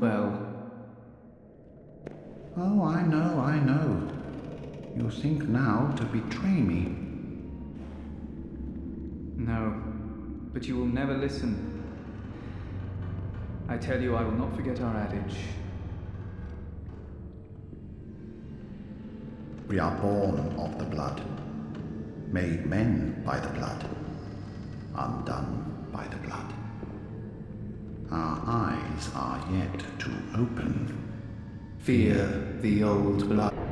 Well, Oh, I know, I know. You think now to betray me. no. But you will never listen. I tell you, I will not forget our adage. We are born of the blood, made men by the blood, undone by the blood. Our eyes are yet to open. Fear the old blood.